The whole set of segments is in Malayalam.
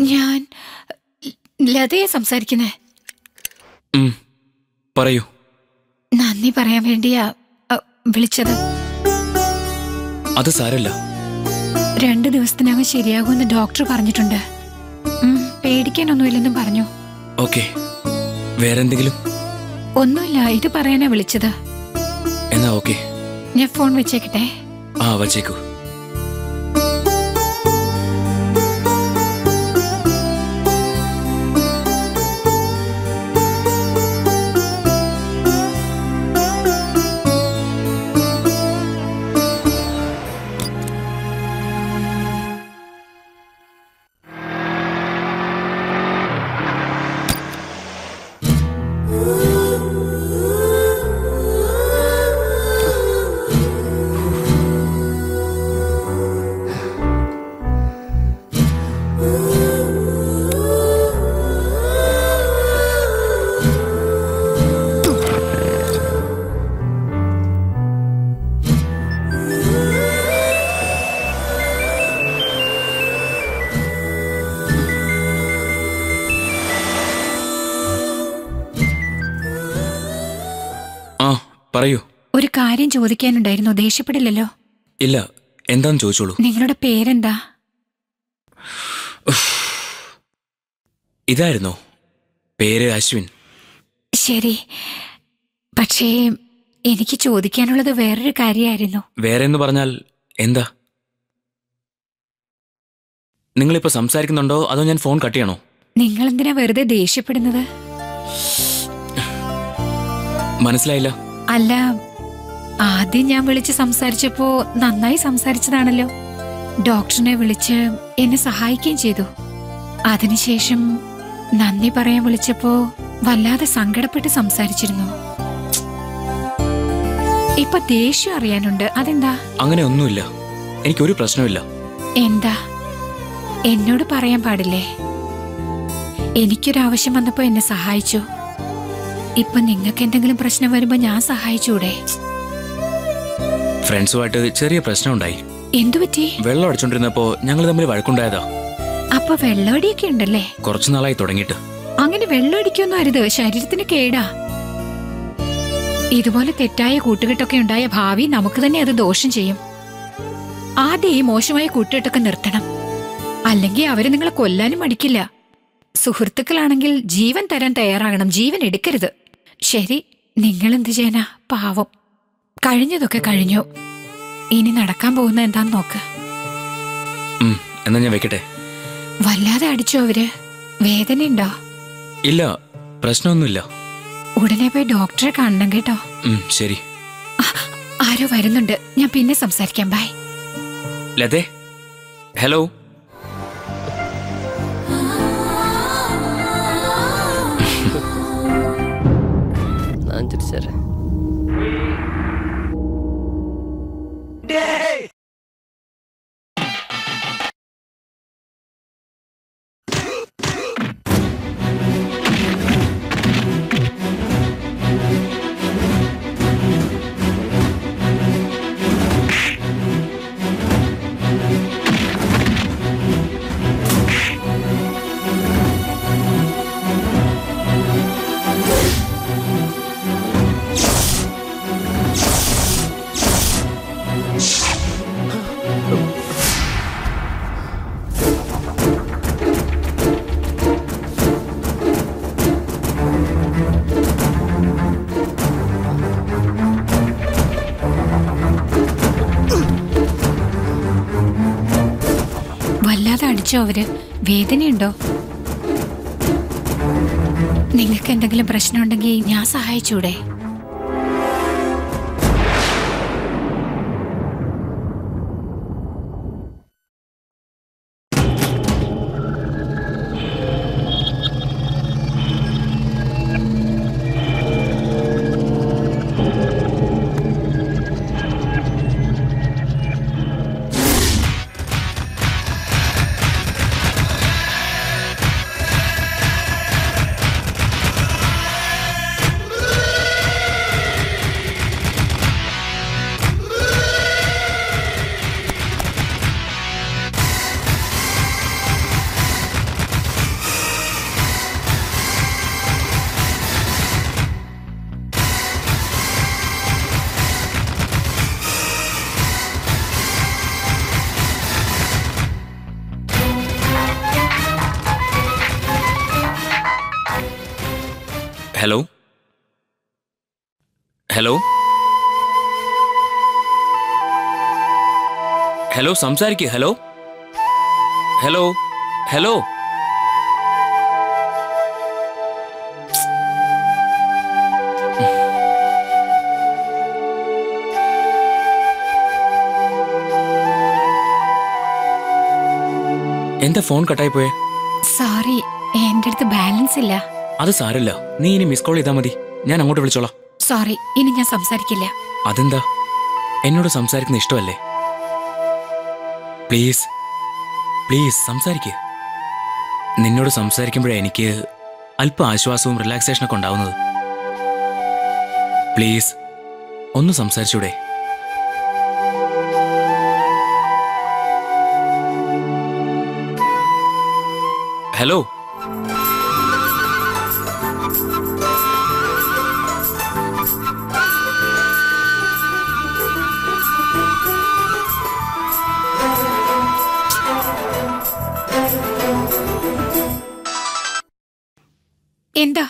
ഞാൻ ലതയെ സംസാരിക്കുന്നേ. പറയൂ. നന്ദി പറയാൻ വേണ്ടിയാ വിളിച്ചത്. അത് സാരല്ല. രണ്ടു ദിവസത്തിനകം ശരിയാകുമെന്ന് ഡോക്ടർ പറഞ്ഞിട്ടുണ്ട്. പേടിക്കാനൊന്നുമില്ലെന്നും പറഞ്ഞു. ഓക്കെ. വേറെന്തെങ്കിലും? ഒന്നുമില്ല ഇത് പറയാനാ വിളിച്ചത്. എന്നാ ഓക്കെ. ഞാൻ ഫോൺ വെച്ചേക്കട്ടെ. ആ വച്ചേക്കൂ. പറയൂ. ഒരു കാര്യം ചോദിക്കാനുണ്ടായിരുന്നു? ദേഷ്യപ്പെടില്ലല്ലോ? ഇല്ല എന്താന്ന് ചോദിച്ചോളൂ. നിങ്ങളുടെ പേരെന്താ? ഇതായിരുന്നോ. പേര് അശ്വിൻ. ശരി. പക്ഷേ എനിക്ക് ചോദിക്കാനുള്ളത് വേറൊരു കാര്യമായിരുന്നു. വേറെ എന്ന് പറഞ്ഞാൽ എന്താ? നിങ്ങളിപ്പോ സംസാരിക്കുന്നുണ്ടോ? അതോ ഞാൻ ഫോൺ കട്ട് ചെയ്യണോ? നിങ്ങൾ എന്തിനാ വെറുതെ ദേഷ്യപ്പെടുന്നത്? മനസ്സിലായില്ല. അല്ല ആദ്യം ഞാൻ വിളിച്ച് സംസാരിച്ചപ്പോ നന്നായി സംസാരിച്ചതാണല്ലോ. ഡോക്ടറിനെ വിളിച്ച് എന്നെ സഹായിക്കുകയും ചെയ്തു. അതിനുശേഷം നന്ദി പറയാൻ വിളിച്ചപ്പോ വല്ലാതെ സങ്കടപ്പെട്ട് സംസാരിച്ചിരുന്നു. ഇപ്പൊ ദേഷ്യം അറിയാനുണ്ട്. അതെന്താ? അങ്ങനെ ഒന്നുമില്ല. എനിക്കൊരു പ്രശ്നമില്ല എന്താ? എന്നോട് പറയാൻ പാടില്ലേ? എനിക്കൊരാവശ്യം വന്നപ്പോ എന്നെ സഹായിച്ചു. ഇപ്പൊ നിങ്ങൾക്ക് എന്തെങ്കിലും പ്രശ്നം വരുമ്പോ ഞാൻ സഹായിച്ചൂടെ? ഫ്രണ്ട്സുമായിട്ട് ചെറിയ പ്രശ്നം ഉണ്ടായി എന്തു പറ്റി? വെള്ളം അടിച്ചോണ്ടിരുന്നപ്പോ ഞങ്ങൾ തമ്മിൽ വഴക്കുണ്ടായതാ. അപ്പൊ വെള്ളമടിയൊക്കെ ഉണ്ടല്ലേ? കുറച്ചു നാളായി തുടങ്ങിട്ട് അങ്ങനെ വെള്ളം അടിക്കൊന്നും അരുത്. ശരീരത്തിന് കേടാ. ഇതുപോലെ തെറ്റായ കൂട്ടുകെട്ടൊക്കെ ഉണ്ടായ ഭാവി നമുക്ക് തന്നെ അത് ദോഷം ചെയ്യും. ആദ്യം ഈ മോശമായ കൂട്ടുകെട്ടൊക്കെ നിർത്തണം. അല്ലെങ്കിൽ അവർ നിങ്ങളെ കൊല്ലാനും മടിക്കില്ല. സുഹൃത്തുക്കളാണെങ്കിൽ ജീവൻ തരാൻ തയ്യാറാകണം. ജീവൻ എടുക്കരുത്. ശരി നിങ്ങൾ എന്ത് ചെയ്യാനാ? പാവം. കഴിഞ്ഞതൊക്കെ കഴിഞ്ഞു. ഇനി നടക്കാൻ പോകുന്ന എന്താന്ന് നോക്ക്. എന്നാ ഞാൻ വെക്കട്ടെ. വല്ലാതെ അടിച്ചോ അവർ? വേദനയുണ്ടോ? ഇല്ല പ്രശ്നമൊന്നുമില്ല. ഉടനെ പോയി ഡോക്ടറെ കാണണം കേട്ടോ. ശരി. ആരോ വരുന്നുണ്ട്. ഞാൻ പിന്നെ സംസാരിക്കാം. ബൈ. ലതേ? ഹലോ? Продюсеры. വല്ലാതെ അടിച്ചോ അവർ? വേദനയുണ്ടോ? നിങ്ങൾക്ക് എന്തെങ്കിലും പ്രശ്നമുണ്ടെങ്കിൽ ഞാൻ സഹായിച്ചൂടെ? ഹലോ ഹലോ സംസാരിക്കേ ഹലോ ഹലോ ഹലോ എന്താ ഫോൺ കട്ടായി പോയേ? സോറി എന്റെ അടുത്ത് ബാലൻസ് ഇല്ല. അത് സാരല്ല. നീ ഇനി മിസ് കോൾ ചെയ്താൽ മതി. ഞാൻ അങ്ങോട്ട് വിളിച്ചോളാം. സോറി ഇനി ഞാൻ സംസാരിക്കില്ല. അതെന്താ? എന്നോട് സംസാരിക്കുന്ന ഇഷ്ടമല്ലേ? പ്ലീസ് പ്ലീസ് സംസാരിക്കുക നിന്നോട് സംസാരിക്കുമ്പോഴേ എനിക്ക് അല്പം ആശ്വാസവും റിലാക്സേഷനൊക്കെ ഉണ്ടാവുന്നത്. പ്ലീസ് ഒന്ന് സംസാരിച്ചൂടെ? ഹലോ? എന്താ?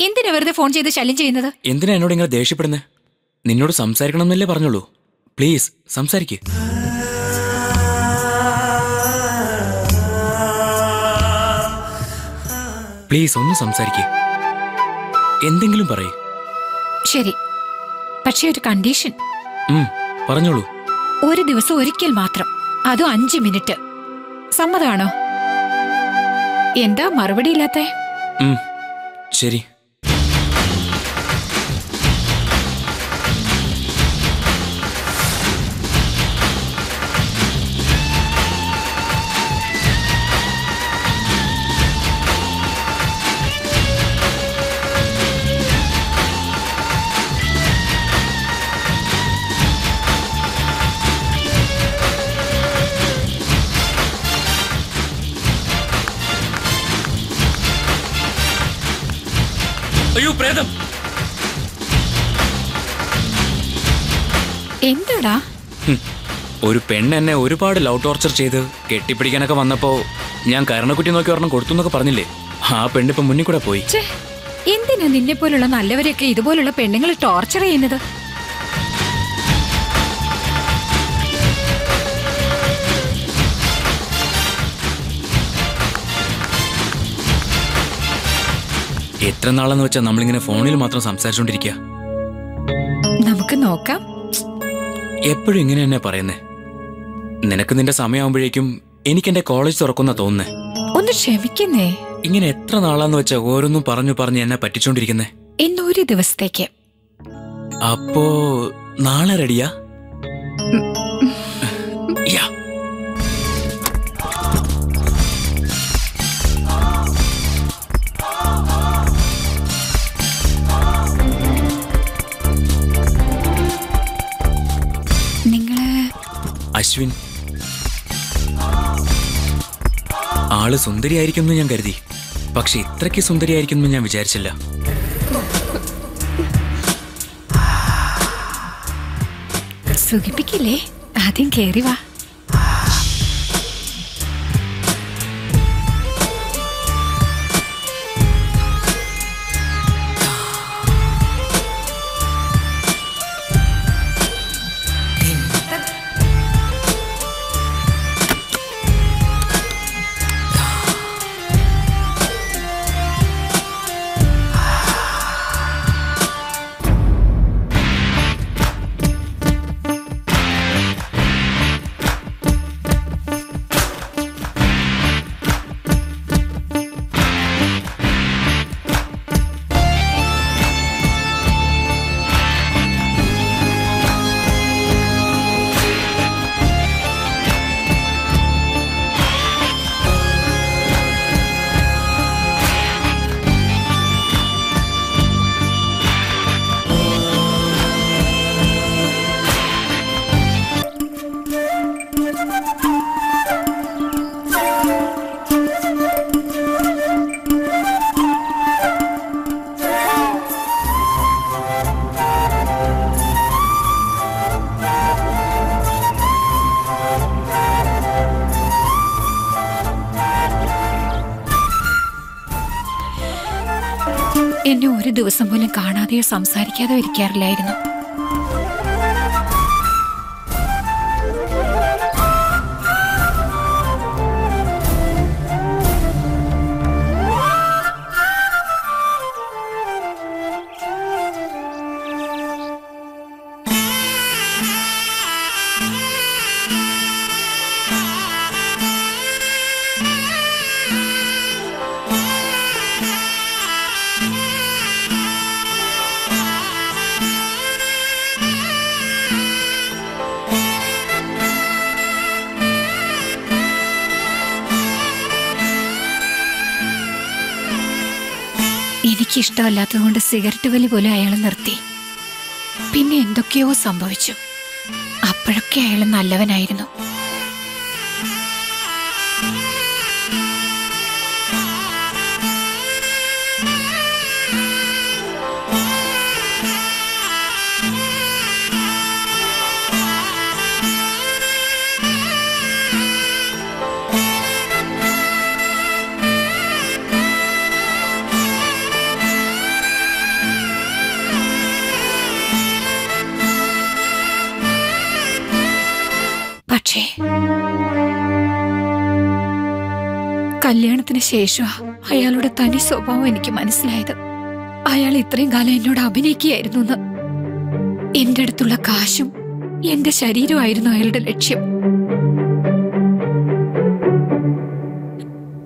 എന്തിനാ വെറുതെ ഫോൺ ചെയ്ത് ശല്യം ചെയ്യുന്നത്? എന്തിനാ എന്നോട് ഇങ്ങനെ ദേഷ്യപ്പെടുന്നത് നിന്നോട് സംസാരിക്കണം എന്നല്ലേ പറഞ്ഞുള്ളൂ. പ്ലീസ് സംസാരിക്ക്. പ്ലീസ് ഒന്ന് സംസാരിക്ക്. എന്തെങ്കിലും പറയ്. ശരി. പക്ഷെ ഒരു കണ്ടീഷൻ. പറഞ്ഞോളൂ. ഒരു ദിവസം ഒരിക്കൽ മാത്രം. അതും അഞ്ച് മിനിറ്റ്. സമ്മതമാണോ? എന്താ മറുപടി ഇല്ലാത്തേ? ശരി പ്രേതം. എന്താടാ? ഒരു പെണ്ണ് എന്നെ ഒരുപാട് ലവ് ടോർച്ചർ ചെയ്ത് കെട്ടിപ്പിടിക്കാനൊക്കെ വന്നപ്പോ ഞാൻ കരണക്കുറ്റി നോക്കി ഒരെണ്ണം കൊടുത്തു എന്നൊക്കെ പറഞ്ഞില്ലേ? ആ പെണ്ണിപ്പോ മുന്നിൽ കൂടെ പോയി. എന്തിനാ നിന്നെ പോലുള്ള നല്ലവരെയൊക്കെ ഇതുപോലുള്ള പെണ്ണുങ്ങൾ ടോർച്ചർ ചെയ്യുന്നത്? എത്ര നാളെന്ന് വെച്ചാ നമ്മളിങ്ങനെ ഫോണിൽ മാത്രം സംസാരിച്ചോണ്ടിരിക്കുക നമുക്ക് നോക്കാം. എപ്പോഴും ഇങ്ങനെ തന്നെ പറയുന്നേ. നിനക്ക് നിന്റെ സമയമാകുമ്പോഴേക്കും എനിക്ക് എന്റെ കോളേജ് തുറക്കുന്ന തോന്നുന്നേ. ഒന്ന് ക്ഷമിക്കുന്നേ. ഇങ്ങനെ എത്ര നാളാന്ന് വെച്ചാ ഓരോന്നും പറഞ്ഞു പറഞ്ഞു എന്നെ പറ്റിച്ചോണ്ടിരിക്കുന്നേ. ഇന്നൊരു ദിവസത്തേക്ക്. അപ്പോ നാളെ റെഡിയാ? യാ. അശ്വിൻ ആൾ സുന്ദരിയായിരിക്കുമെന്ന് ഞാൻ കരുതി. പക്ഷെ ഇത്രയ്ക്ക് സുന്ദരിയായിരിക്കുമെന്ന് ഞാൻ വിചാരിച്ചില്ല. സുഖിപ്പിക്കില്ലേ? ആദ്യം കേറി വാ. ദിവസം പോലും കാണാതെയോ സംസാരിക്കാതെ ഇരിക്കാറില്ലായിരുന്നു. എനിക്കിഷ്ടമല്ലാത്തതുകൊണ്ട് സിഗരറ്റ് വലി പോലും അയാൾ നിർത്തി. പിന്നെ എന്തൊക്കെയോ സംഭവിച്ചു. അപ്പോഴൊക്കെ അയാൾ നല്ലവനായിരുന്നു. കല്യാണത്തിന് ശേഷം അയാളുടെ തനി സ്വഭാവം എനിക്ക് മനസ്സിലായത്. അയാൾ ഇത്രയും കാലം എന്നോട് അഭിനയിക്കുകയായിരുന്നു എന്റെ അടുത്തുള്ള കാശും എന്റെ ശരീരമായിരുന്നു അയാളുടെ ലക്ഷ്യം.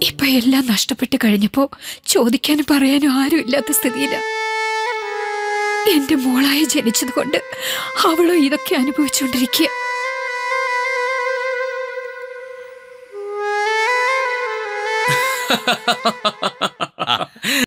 ഇപ്പൊ എല്ലാം നഷ്ടപ്പെട്ട് കഴിഞ്ഞപ്പോ ചോദിക്കാനും പറയാനും ആരും ഇല്ലാത്ത സ്ഥിതിയില്ല എന്റെ മോളായി ജനിച്ചതുകൊണ്ട് അവളോ ഇതൊക്കെ അനുഭവിച്ചുകൊണ്ടിരിക്കുക ハハハハ!